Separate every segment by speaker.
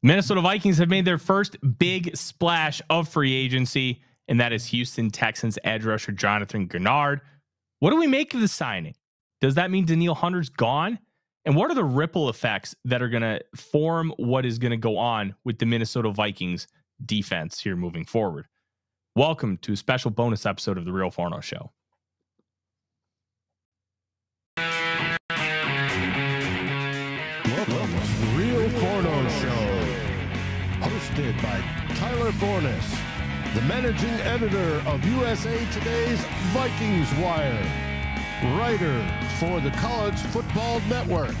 Speaker 1: Minnesota Vikings have made their first big splash of free agency, and that is Houston Texans edge rusher Jonathan Greenard. What do we make of the signing? Does that mean Danielle Hunter's gone? And what are the ripple effects that are going to form what is going to go on with the Minnesota Vikings defense here moving forward? Welcome to a special bonus episode of The Real Forno Show.
Speaker 2: By Tyler Forness, the managing editor of USA Today's Vikings Wire, writer for the College Football Network,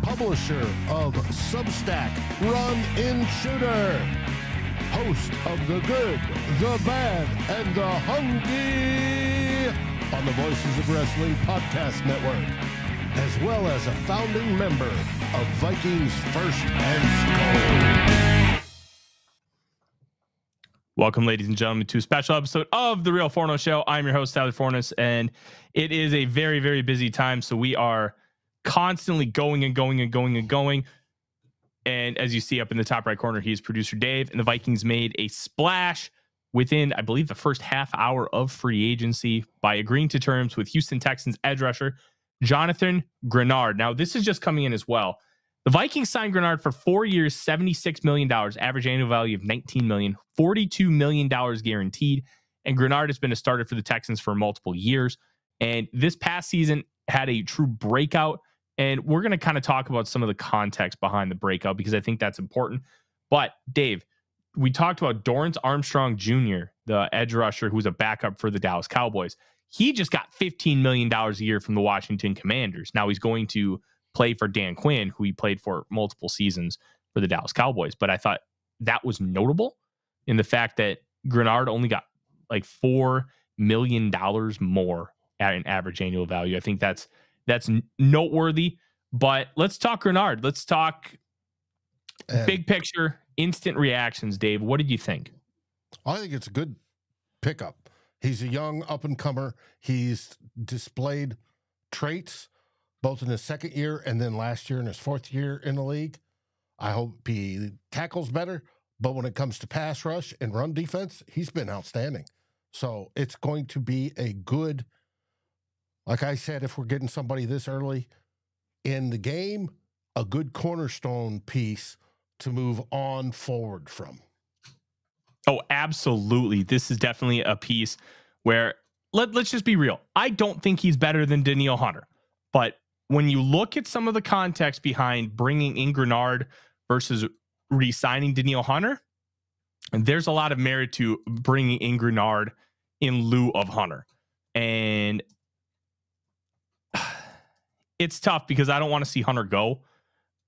Speaker 2: publisher of Substack Run In Shooter, host of The Good, The Bad, and The Hungry on the Voices of Wrestling Podcast Network as well as a founding member of Vikings First and Skol.
Speaker 1: Welcome, ladies and gentlemen, to a special episode of The Real Forno Show. I'm your host, Tyler Forness, and it is a very, very busy time. So we are constantly going and going and going and going. And as you see up in the top right corner, he's producer Dave, and the Vikings made a splash within, I believe, the first half hour of free agency by agreeing to terms with Houston Texans edge rusher Jonathan Greenard. Now, this is just coming in as well. The Vikings signed Greenard for four years, $76 million, average annual value of $19 million, $42 million guaranteed. And Greenard has been a starter for the Texans for multiple years. And this past season had a true breakout. And we're going to kind of talk about some of the context behind the breakout because I think that's important. But Dave, we talked about Dorance Armstrong Jr., the edge rusher who's a backup for the Dallas Cowboys he just got $15 million a year from the Washington Commanders. Now he's going to play for Dan Quinn, who he played for multiple seasons for the Dallas Cowboys. But I thought that was notable in the fact that Greenard only got like $4 million more at an average annual value. I think that's that's noteworthy. But let's talk Greenard. Let's talk big picture, instant reactions, Dave. What did you think?
Speaker 2: I think it's a good pickup. He's a young up and comer. He's displayed traits both in his second year and then last year in his fourth year in the league. I hope he tackles better, but when it comes to pass rush and run defense, he's been outstanding. So it's going to be a good, like I said, if we're getting somebody this early in the game, a good cornerstone piece to move on forward from.
Speaker 1: Oh, absolutely. This is definitely a piece where let, let's just be real. I don't think he's better than Danielle Hunter. But when you look at some of the context behind bringing in Greenard versus re signing Danielle Hunter, there's a lot of merit to bringing in Greenard in lieu of Hunter. And it's tough because I don't want to see Hunter go.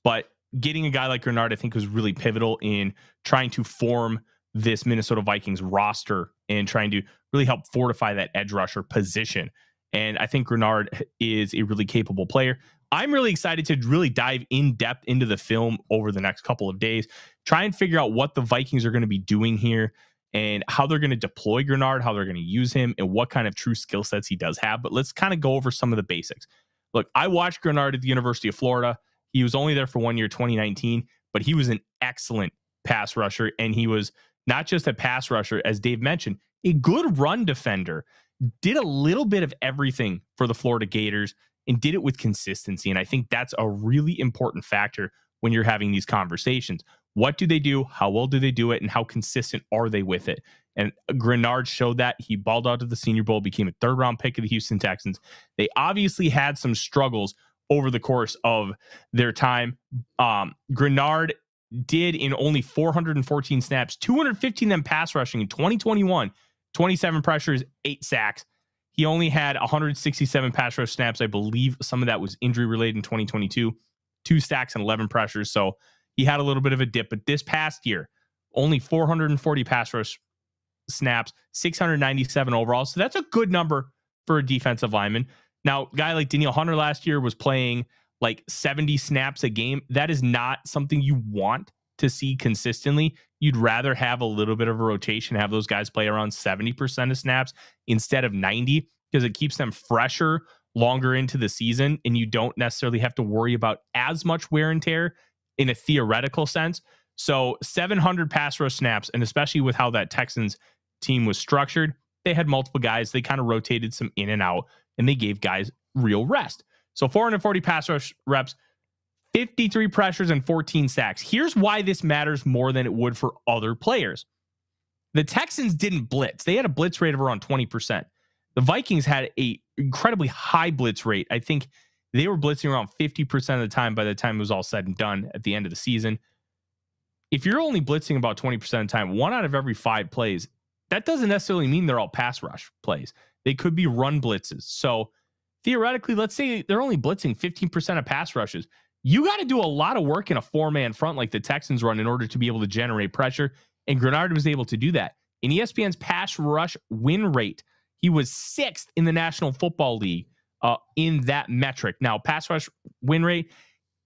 Speaker 1: But getting a guy like Greenard, I think, was really pivotal in trying to form this Minnesota Vikings roster and trying to really help fortify that edge rusher position. And I think Greenard is a really capable player. I'm really excited to really dive in depth into the film over the next couple of days, try and figure out what the Vikings are going to be doing here and how they're going to deploy Greenard, how they're going to use him, and what kind of true skill sets he does have. But let's kind of go over some of the basics. Look, I watched Greenard at the University of Florida. He was only there for one year, 2019, but he was an excellent pass rusher and he was not just a pass rusher, as Dave mentioned, a good run defender. Did a little bit of everything for the Florida Gators and did it with consistency. And I think that's a really important factor when you're having these conversations. What do they do? How well do they do it? And how consistent are they with it? And Greenard showed that he balled out of the Senior Bowl, became a third round pick of the Houston Texans. They obviously had some struggles over the course of their time. Um, Greenard did in only 414 snaps, 215 them pass rushing in 2021, 27 pressures, eight sacks. He only had 167 pass rush snaps. I believe some of that was injury related in 2022, two sacks and 11 pressures. So he had a little bit of a dip. But this past year, only 440 pass rush snaps, 697 overall. So that's a good number for a defensive lineman. Now, guy like Daniel Hunter last year was playing like 70 snaps a game, that is not something you want to see consistently. You'd rather have a little bit of a rotation, have those guys play around 70% of snaps instead of 90 because it keeps them fresher longer into the season and you don't necessarily have to worry about as much wear and tear in a theoretical sense. So 700 pass rush snaps, and especially with how that Texans team was structured, they had multiple guys. They kind of rotated some in and out, and they gave guys real rest. So 440 pass rush reps, 53 pressures, and 14 sacks. Here's why this matters more than it would for other players. The Texans didn't blitz. They had a blitz rate of around 20%. The Vikings had a incredibly high blitz rate. I think they were blitzing around 50% of the time by the time it was all said and done at the end of the season. If you're only blitzing about 20% of the time, one out of every five plays, that doesn't necessarily mean they're all pass rush plays. They could be run blitzes. So theoretically, let's say they're only blitzing 15% of pass rushes. You got to do a lot of work in a four man front like the Texans run in order to be able to generate pressure. And Greenard was able to do that. In ESPN's pass rush win rate, he was sixth in the National Football League uh, in that metric. Now, pass rush win rate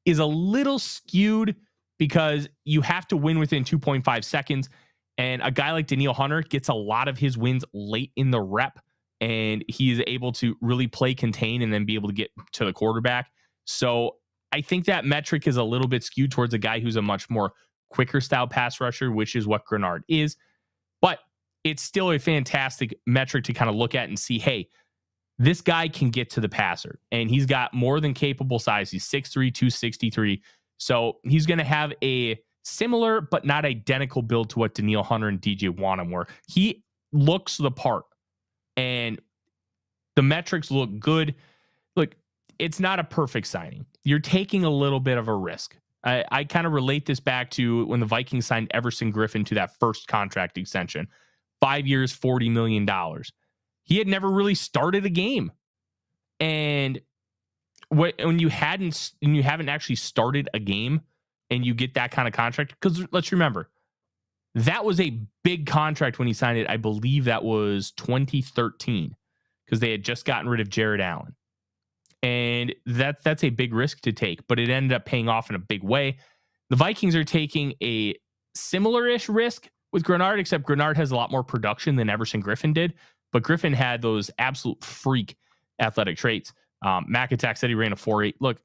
Speaker 1: is a little skewed because you have to win within 2.5 seconds. And a guy like Danielle Hunter gets a lot of his wins late in the rep, and he is able to really play contain and then be able to get to the quarterback. So I think that metric is a little bit skewed towards a guy who's a much more quicker style pass rusher, which is what Greenard is. But it's still a fantastic metric to kind of look at and see hey, this guy can get to the passer and he's got more than capable size. He's 6'3, 263. So he's going to have a similar but not identical build to what Danielle Hunter and DJ Wonnum were. He looks the part and the metrics look good. It's not a perfect signing. You're taking a little bit of a risk. I, I kind of relate this back to when the Vikings signed Everson Griffen to that first contract extension. Five years, $40 million he had never really started a game. And when you hadn't and you haven't actually started a game and you get that kind of contract, because let's remember, that was a big contract when he signed it. I believe that was 2013 because they had just gotten rid of Jared Allen. And that that's a big risk to take, but it ended up paying off in a big way. The Vikings are taking a similar-ish risk with Greenard, except Greenard has a lot more production than Everson Griffen did. But Griffen had those absolute freak athletic traits. Um, Mac Attack said he ran a 4 8. Look,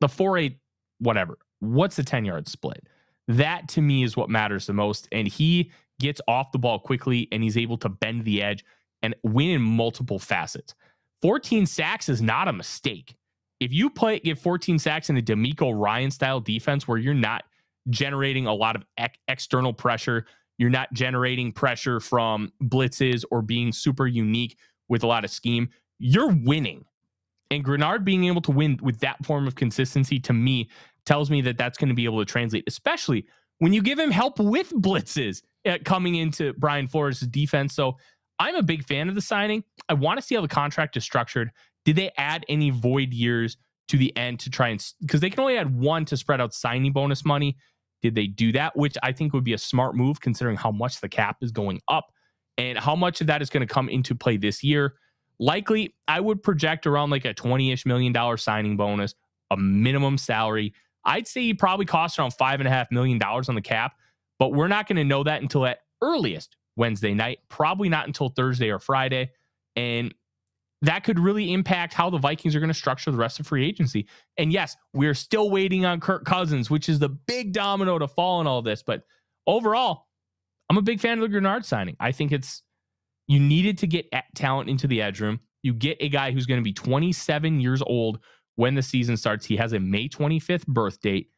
Speaker 1: the 4 8, whatever. What's the 10 yard split? That to me is what matters the most. And he gets off the ball quickly and he's able to bend the edge and win in multiple facets. 14 sacks is not a mistake. If you play get 14 sacks in a DeMeco Ryan style defense where you're not generating a lot of ec- external pressure, you're not generating pressure from blitzes or being super unique with a lot of scheme. You're winning. And Greenard being able to win with that form of consistency to me tells me that that's going to be able to translate, especially when you give him help with blitzes uh, coming into Brian Flores' defense. So I'm a big fan of the signing. I want to see how the contract is structured. Did they add any void years to the end to try and because they can only add one to spread out signing bonus money. Did they do that? Which I think would be a smart move considering how much the cap is going up and how much of that is going to come into play this year. Likely, I would project around like a 20 ish million dollar signing bonus, a minimum salary. I'd say he probably costs around five and a half million dollars on the cap, but we're not going to know that until at earliest Wednesday night, probably not until Thursday or Friday. And that could really impact how the Vikings are going to structure the rest of free agency. And yes, we're still waiting on Kirk Cousins, which is the big domino to fall in all this. But overall, I'm a big fan of the Greenard signing. I think it's you needed to get talent into the edge room. You get a guy who's going to be 27 years old when the season starts. He has a May 25th birth date.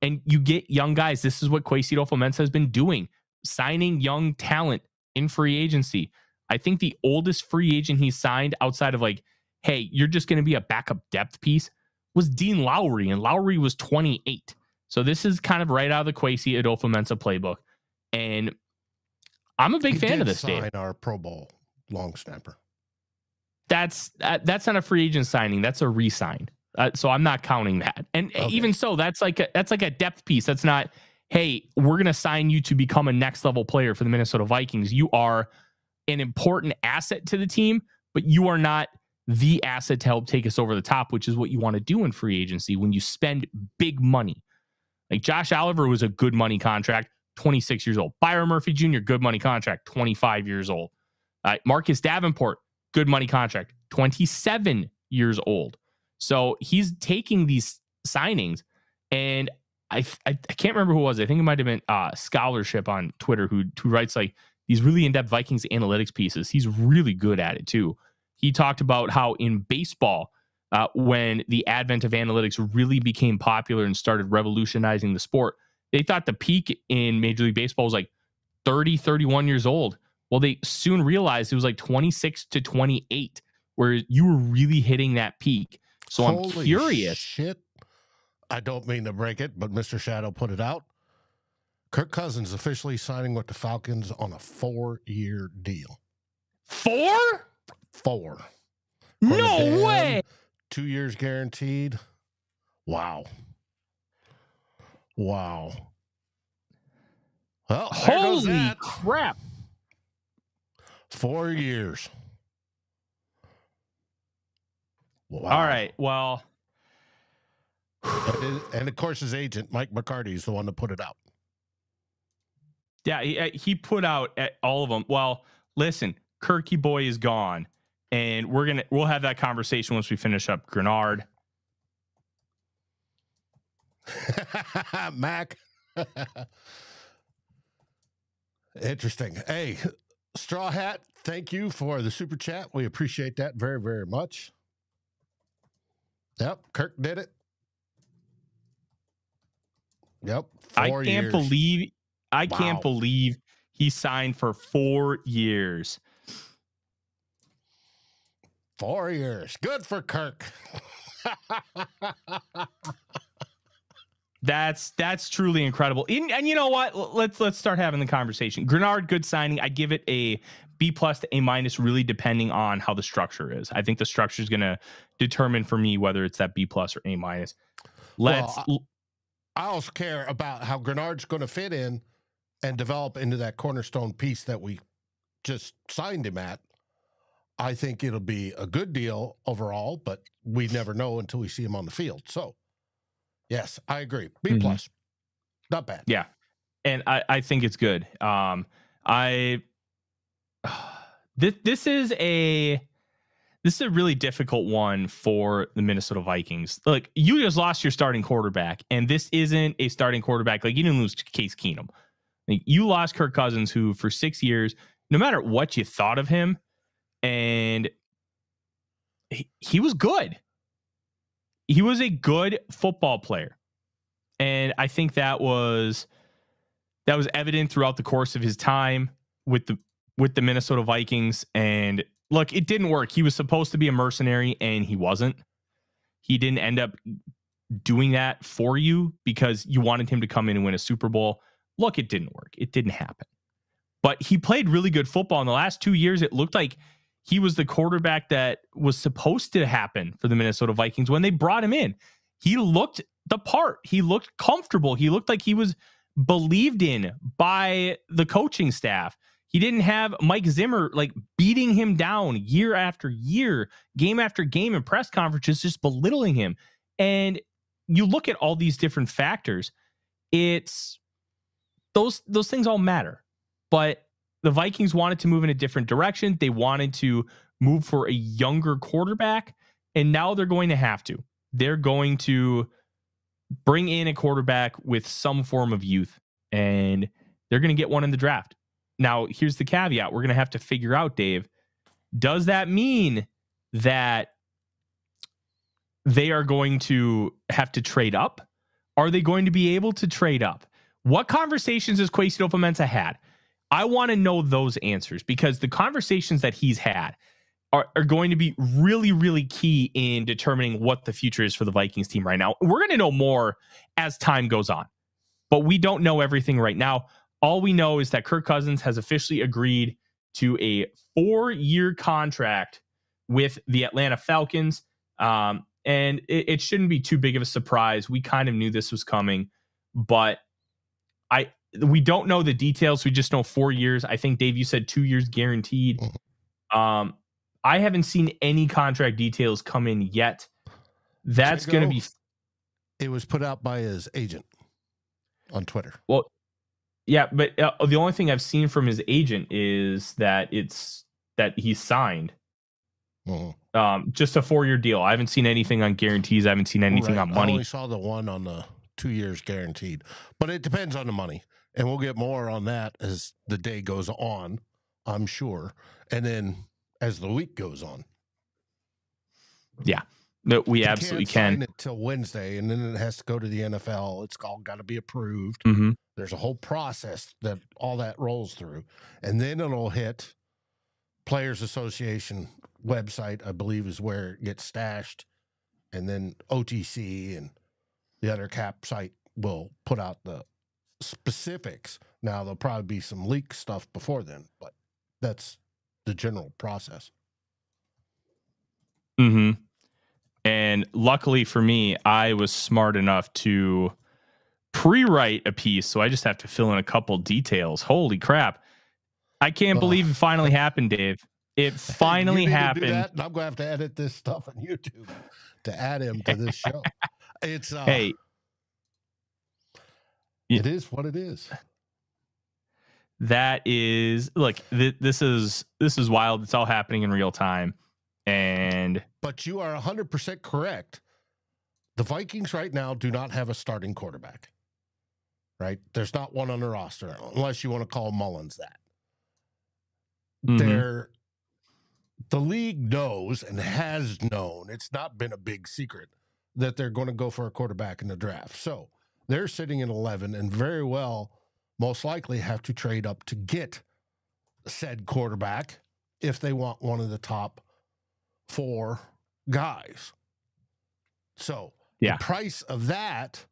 Speaker 1: And you get young guys. This is what Kwesi Adofo-Mensah has been doing, signing young talent in free agency. I think the oldest free agent he signed outside of like, hey, you're just going to be a backup depth piece was Dean Lowry, and Lowry was 28. So this is kind of right out of the Kwesi Adofo-Mensah playbook. And I'm a big
Speaker 2: he
Speaker 1: fan of this.
Speaker 2: Sign our Pro Bowl long snapper.
Speaker 1: That's uh, that's not a free agent signing. That's a re-sign. Uh, so I'm not counting that. And okay. even so, that's like a, that's like a depth piece. That's not. Hey, we're gonna sign you to become a next level player for the Minnesota Vikings. You are an important asset to the team, but you are not the asset to help take us over the top, which is what you want to do in free agency when you spend big money. Like Josh Oliver was a good money contract, 26 years old. Byron Murphy Jr., good money contract, 25 years old. Uh, Marcus Davenport, good money contract, 27 years old. So he's taking these signings, and I, I, I can't remember who it was. I think it might have been uh, scholarship on Twitter who who writes like these really in depth Vikings analytics pieces. He's really good at it too. He talked about how in baseball, uh, when the advent of analytics really became popular and started revolutionizing the sport, they thought the peak in Major League Baseball was like 30, 31 years old. Well, they soon realized it was like 26 to 28, where you were really hitting that peak. So
Speaker 2: Holy
Speaker 1: I'm curious.
Speaker 2: Shit. I don't mean to break it, but Mr. Shadow put it out. Kirk Cousins officially signing with the Falcons on a four year deal.
Speaker 1: Four?
Speaker 2: Four.
Speaker 1: No
Speaker 2: Dan,
Speaker 1: way.
Speaker 2: Two years guaranteed. Wow. Wow. Well,
Speaker 1: Holy crap.
Speaker 2: Four years. Wow.
Speaker 1: All right. Well,
Speaker 2: And, of course, his agent, Mike McCartney, is the one to put it out.
Speaker 1: yeah, he, uh, he put out at all of them. Well, listen, Kirky boy is gone, and we're gonna we'll have that conversation once we finish up Greenard.
Speaker 2: Mac. Interesting. Hey, Straw Hat, thank you for the super chat. We appreciate that very, very much. Yep, Kirk did it. Yep.
Speaker 1: I can't
Speaker 2: years.
Speaker 1: believe I
Speaker 2: Wow.
Speaker 1: can't believe he signed for four years.
Speaker 2: four years. Good for Kirk.
Speaker 1: That's that's truly incredible. And, and you know what? Let's let's start having the conversation. Greenard, good signing. I give it a B plus to A minus, really depending on how the structure is. I think the structure is going to determine for me whether it's that B plus or A minus. Let's
Speaker 2: Well, I also care about how Greenard's going to fit in and develop into that cornerstone piece that we just signed him at. I think it'll be a good deal overall, but we never know until we see him on the field. So, yes, I agree. B
Speaker 1: Mhm.
Speaker 2: plus, not bad.
Speaker 1: Yeah, and I I think it's good. Um, I this this is a this is a really difficult one for the Minnesota Vikings. Like you just lost your starting quarterback, and this isn't a starting quarterback. Like you didn't lose Case Keenum. Like, you lost Kirk Cousins, who for six years, no matter what you thought of him, and he, he was good. He was a good football player. And I think that was that was evident throughout the course of his time with the with the Minnesota Vikings. And look, it didn't work. He was supposed to be a mercenary and he wasn't. He didn't end up doing that for you because you wanted him to come in and win a Super Bowl. Look, it didn't work. It didn't happen. But he played really good football in the last two years. It looked like he was the quarterback that was supposed to happen for the Minnesota Vikings when they brought him in. He looked the part. He looked comfortable. He looked like he was believed in by the coaching staff. He didn't have Mike Zimmer like beating him down year after year, game after game in press conferences, just belittling him. And you look at all these different factors, it's those those things all matter. But the Vikings wanted to move in a different direction. They wanted to move for a younger quarterback, and now they're going to have to. They're going to bring in a quarterback with some form of youth, and they're going to get one in the draft. Now, here's the caveat we're going to have to figure out, Dave. Does that mean that they are going to have to trade up? Are they going to be able to trade up? What conversations has Kwesi Mensah had? I want to know those answers because the conversations that he's had are, are going to be really, really key in determining what the future is for the Vikings team right now. We're going to know more as time goes on, but we don't know everything right now. All we know is that Kirk Cousins has officially agreed to a four year contract with the Atlanta Falcons. Um, and it, it shouldn't be too big of a surprise. We kind of knew this was coming, but I we don't know the details. We just know four years. I think Dave, you said two years guaranteed. Um, I haven't seen any contract details come in yet. That's going to be
Speaker 2: It was put out by his agent on Twitter.
Speaker 1: well, yeah, but uh, the only thing I've seen from his agent is that it's that he's signed.
Speaker 2: Mhm.
Speaker 1: Um, just a four year deal. I haven't seen anything on guarantees. I haven't seen anything
Speaker 2: Right.
Speaker 1: on
Speaker 2: I
Speaker 1: money.
Speaker 2: only saw the one on the two years guaranteed. But it depends on the money. And we'll get more on that as the day goes on, I'm sure. And then as the week goes on.
Speaker 1: Yeah. No, we absolutely
Speaker 2: can.
Speaker 1: can.
Speaker 2: it till Wednesday, and then it has to go to the NFL. It's all got to be approved.
Speaker 1: Mm-hmm.
Speaker 2: There's a whole process that all that rolls through, and then it'll hit Players Association website. I believe is where it gets stashed, and then OTC and the other cap site will put out the specifics. Now there'll probably be some leak stuff before then, but that's the general process.
Speaker 1: Mm-hmm. And luckily for me, I was smart enough to pre-write a piece, so I just have to fill in a couple details. Holy crap. I can't
Speaker 2: Oh.
Speaker 1: believe it finally happened, Dave. It finally
Speaker 2: You need to do
Speaker 1: happened.
Speaker 2: I'm going to have to edit this stuff on YouTube to add him to this show. It's uh,
Speaker 1: Hey,
Speaker 2: it is what it is.
Speaker 1: that is look, th- this is this is wild. It's all happening in real time. And
Speaker 2: But you are 100% correct. The Vikings right now do not have a starting quarterback. Right? There's not one on the roster, unless you want to call Mullens that.
Speaker 1: Mhm.
Speaker 2: They're the league knows and has known, it's not been a big secret that they're going to go for a quarterback in the draft. So they're sitting at 11 and very well, most likely, have to trade up to get said quarterback if they want one of the top four guys. So
Speaker 1: Yeah.
Speaker 2: the price of that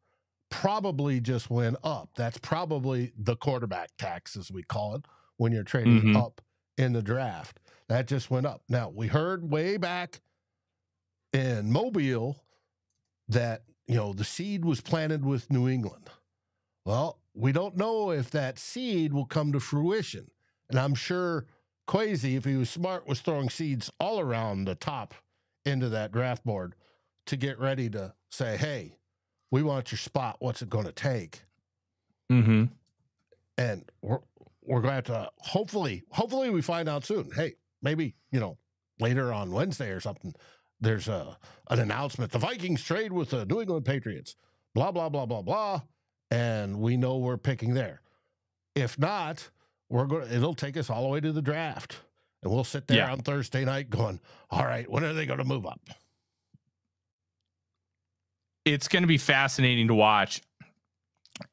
Speaker 2: probably just went up. That's probably the quarterback tax, as we call it, when you're trading
Speaker 1: Mhm.
Speaker 2: up in the draft. That just went up. Now we heard way back in Mobile that you know the seed was planted with New England. Well, we don't know if that seed will come to fruition. And I'm sure Kwesi, if he was smart, was throwing seeds all around the top into that draft board to get ready to say, hey, we want your spot. What's it going to take?
Speaker 1: Mhm.
Speaker 2: And we're, we're going to have to hopefully, hopefully we find out soon. Hey, maybe, you know, later on Wednesday or something, there's a, an announcement. The Vikings trade with the New England Patriots, blah, blah, blah, blah, blah. And we know we're picking there. If not, we're going it'll take us all the way to the draft. And we'll sit there
Speaker 1: Yeah.
Speaker 2: on Thursday night going, all right, when are they going to move up?
Speaker 1: It's going to be fascinating to watch.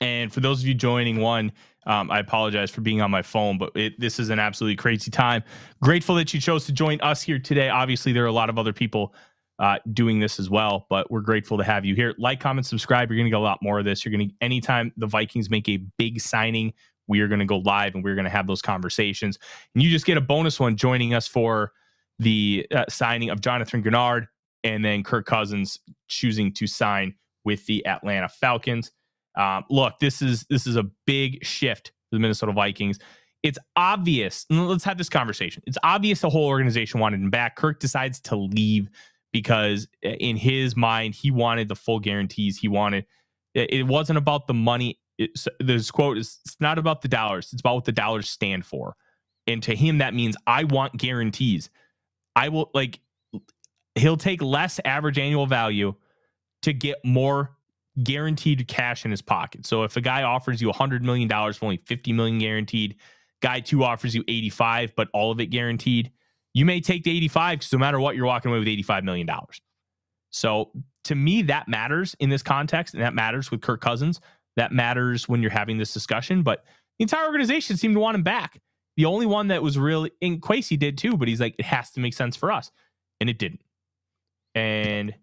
Speaker 1: And for those of you joining, one, um, I apologize for being on my phone, but it, this is an absolutely crazy time. Grateful that you chose to join us here today. Obviously, there are a lot of other people uh, doing this as well, but we're grateful to have you here. Like, comment, subscribe. You're going to get a lot more of this. You're going to, anytime the Vikings make a big signing, we are going to go live and we're going to have those conversations. And you just get a bonus one joining us for the uh, signing of Jonathan Greenard and then Kirk Cousins choosing to sign with the Atlanta Falcons. Um, look, this is this is a big shift for the Minnesota Vikings. It's obvious. Let's have this conversation. It's obvious the whole organization wanted him back. Kirk decides to leave because uh, in his mind he wanted the full guarantees. He wanted. It, wasn't about the money. It's, this quote is it's not about the dollars. It's about what the dollars stand for. And to him, that means I want guarantees. I will like he'll take less average annual value to get more guaranteed cash in his pocket. So if a guy offers you $100 million for only 50 million guaranteed, guy two offers you 85, but all of it guaranteed, you may take the 85 because no matter what, you're walking away with $85 million. So to me, that matters in this context, and that matters with Kirk Cousins. That matters when you're having this discussion. But the entire organization seemed to want him back. The only one that was really, and Kwesi did too, but he's like, it has to make sense for us. And it didn't. And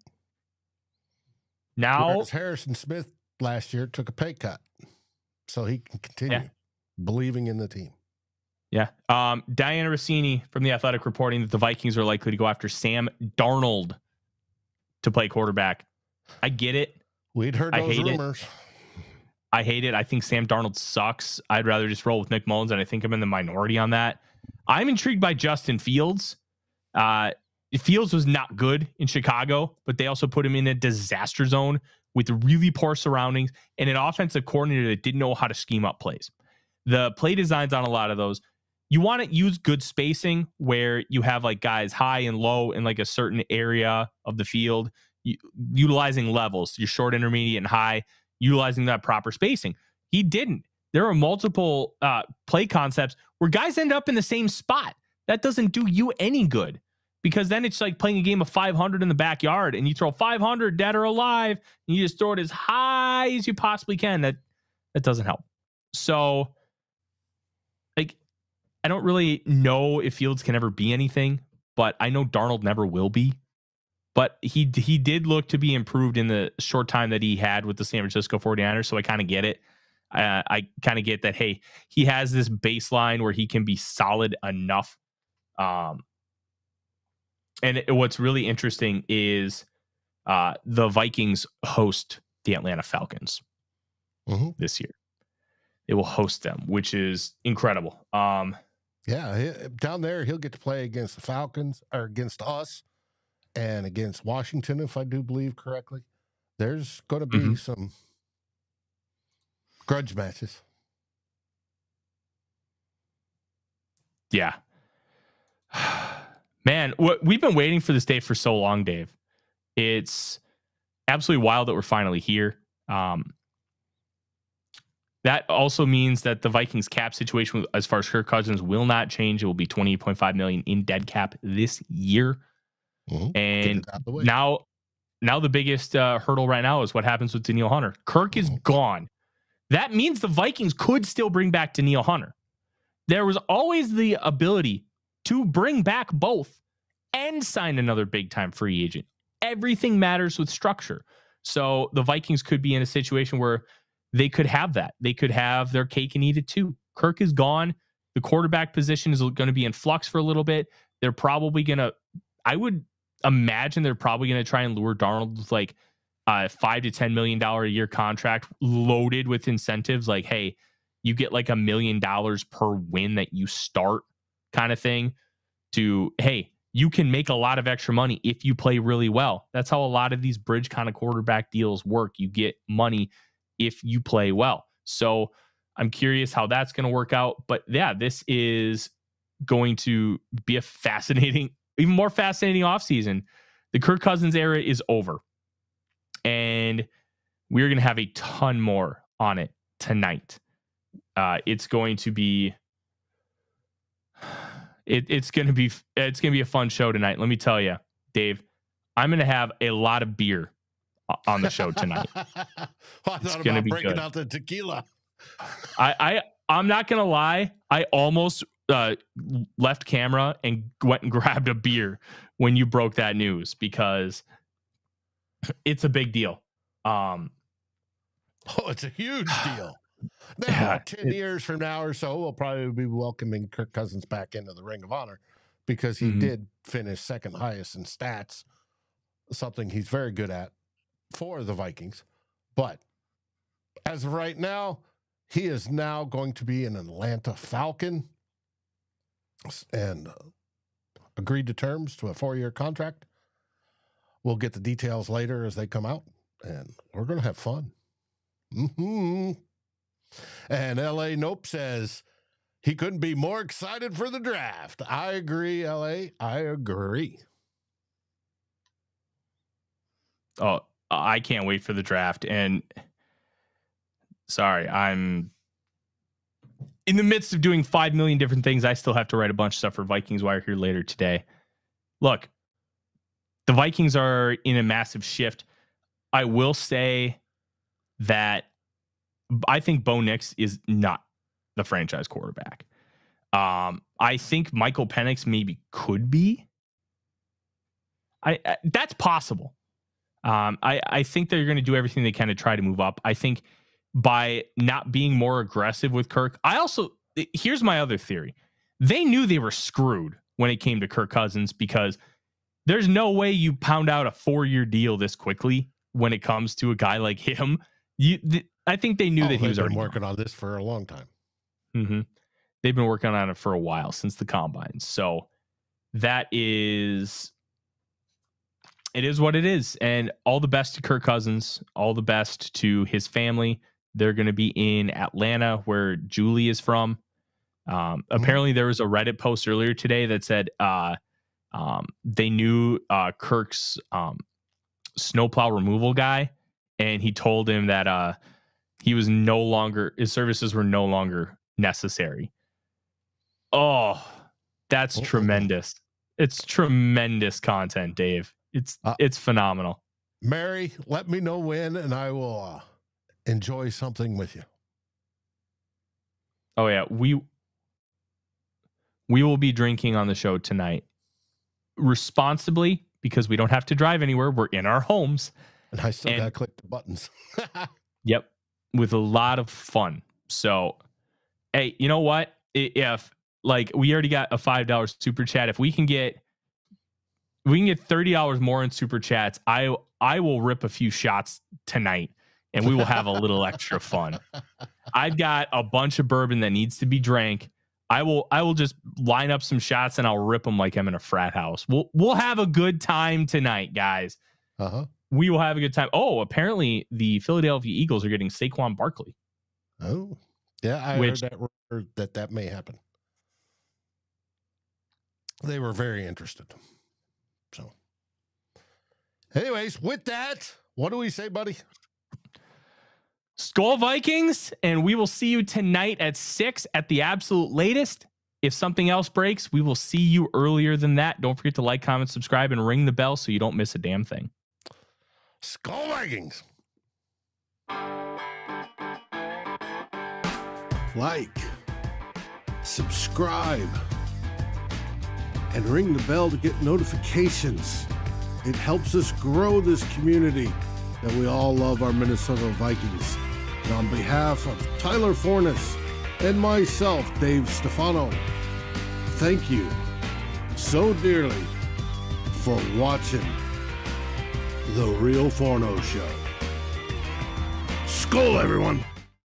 Speaker 1: now
Speaker 2: Whereas Harrison Smith last year took a pay cut so he can continue
Speaker 1: Yeah.
Speaker 2: believing in the team.
Speaker 1: Yeah. Um, Dianna Russini from The Athletic reporting that the Vikings are likely to go after Sam Darnold to play quarterback. I get it.
Speaker 2: We'd heard
Speaker 1: I
Speaker 2: those
Speaker 1: hate it.
Speaker 2: rumors.
Speaker 1: I hate it. I think Sam Darnold sucks. I'd rather just roll with Nick Mullens, and I think I'm in the minority on that. I'm intrigued by Justin Fields. Uh, Fields was not good in Chicago, but they also put him in a disaster zone with really poor surroundings and an offensive coordinator that didn't know how to scheme up plays. The play designs on a lot of those, you want to use good spacing where you have like guys high and low in like a certain area of the field, utilizing levels, your short, intermediate, and high utilizing that proper spacing. He didn't. There are multiple uh, play concepts where guys end up in the same spot. That doesn't do you any good because then it's like playing a game of 500 in the backyard and you throw 500 dead or alive and you just throw it as high as you possibly can. That that doesn't help. So, like, I don't really know if Fields can ever be anything, but I know Darnold never will be. But he he did look to be improved in the short time that he had with the San Francisco 49ers. So I kind of get it. Uh, I kind of get that. Hey, he has this baseline where he can be solid enough. Um, and it, what's really interesting is uh, the Vikings host the Atlanta Falcons mm-hmm. this year. They will host them, which is incredible. Um,
Speaker 2: yeah, down there he'll get to play against the Falcons or against us and against Washington, if I do believe correctly. There's going to be mm-hmm. some grudge matches.
Speaker 1: Yeah. Man, we've been waiting for this day for so long, Dave. It's absolutely wild that we're finally here. Um, that also means that the Vikings cap situation, as far as Kirk Cousins, will not change. It will be twenty eight point five million in dead cap this year. Mm-hmm. And now, now the biggest uh, hurdle right now is what happens with Daniel Hunter. Kirk is mm-hmm. gone. That means the Vikings could still bring back Daniel Hunter. There was always the ability to bring back both and sign another big time free agent. Everything matters with structure. So the Vikings could be in a situation where they could have that. They could have their cake and eat it too. Kirk is gone. The quarterback position is going to be in flux for a little bit. They're probably going to, I would imagine they're probably going to try and lure Darnold with like a five to ten million dollar a year contract loaded with incentives. Like, hey, you get like a million dollars per win that you start, kind of thing. To hey, you can make a lot of extra money if you play really well. That's how a lot of these bridge kind of quarterback deals work. You get money if you play well. So I'm curious how that's going to work out. But yeah, this is going to be a fascinating even more fascinating offseason. The Kirk Cousins era is over. And we're going to have a ton more on it tonight. Uh, it's going to be it, it's going to be it's going to be a fun show tonight. Let me tell you, Dave, I'm going to have a lot of beer on the show tonight.
Speaker 2: well, I it's going to be breaking good. out the tequila.
Speaker 1: I, I I'm not going to lie. I almost uh, left camera and went and grabbed a beer when you broke that news because it's a big deal. Um,
Speaker 2: oh, it's a huge deal. Now, yeah, 10 years from now or so, we'll probably be welcoming Kirk Cousins back into the Ring of Honor because he mm-hmm. did finish second highest in stats, something he's very good at for the Vikings. But as of right now, he is now going to be an Atlanta Falcon and uh, agreed to terms to a four year contract. We'll get the details later as they come out, and we're going to have fun. Mm-hmm. And LA Nope says he couldn't be more excited for the draft. I agree, LA. I agree.
Speaker 1: Oh, I can't wait for the draft. And sorry, I'm in the midst of doing 5 million different things, I still have to write a bunch of stuff for Vikings Wire here later today. Look, the Vikings are in a massive shift. I will say that I think Bo Nix is not the franchise quarterback. Um, I think Michael Penix maybe could be. I, I that's possible. Um, I I think they're going to do everything they can to try to move up. I think by not being more aggressive with Kirk. I also, here's my other theory. They knew they were screwed when it came to Kirk Cousins because there's no way you pound out a four year deal this quickly when it comes to a guy like him. You, th- I think they knew oh, that he was
Speaker 2: been working on this for a long time.
Speaker 1: Mm-hmm. They've been working on it for a while since the combine. So that is, it is what it is. And all the best to Kirk Cousins, all the best to his family. They're going to be in Atlanta, where Julie is from. Um, mm-hmm. apparently, there was a Reddit post earlier today that said uh, um, they knew uh, Kirk's um, snowplow removal guy, and he told him that uh, he was no longer his services were no longer necessary. Oh, that's
Speaker 2: Uh-oh.
Speaker 1: tremendous. It's tremendous content, Dave. It's
Speaker 2: Uh,
Speaker 1: it's phenomenal.
Speaker 2: Mary, let me know when, and I will uh, enjoy something with you.
Speaker 1: Oh yeah, we we will be drinking on the show tonight responsibly because we don't have to drive anywhere. We're in our homes.
Speaker 2: And I still
Speaker 1: And-
Speaker 2: got to click the buttons.
Speaker 1: Yep, with a lot of fun. So, hey, you know what? If like we already got a five dollars super chat, if we can get we can get thirty dollars more in super chats, I I will rip a few shots tonight, and we will have a little extra fun. I've got a bunch of bourbon that needs to be drank. I will I will just line up some shots and I'll rip them like I'm in a frat house. We'll we'll have a good time tonight, guys.
Speaker 2: uh huh.
Speaker 1: We will have a good time. Oh, apparently the Philadelphia Eagles are getting Saquon Barkley.
Speaker 2: Oh, yeah. I
Speaker 1: Which-
Speaker 2: heard that rumor that that may happen. They were very interested. So, anyways, with that, what do we say, buddy?
Speaker 1: Skol Vikings, and we will see you tonight at six at the absolute latest. If something else breaks, we will see you earlier than that. Don't forget to like, comment, subscribe, and ring the bell so you don't miss a damn thing.
Speaker 2: Skol Vikings. Like, subscribe, and ring the bell to get notifications. It helps us grow this community that we all love our Minnesota Vikings. And on behalf of Tyler Forness and myself, Dave Stefano, thank you so dearly for watching the Real Forno Show. Skol, everyone.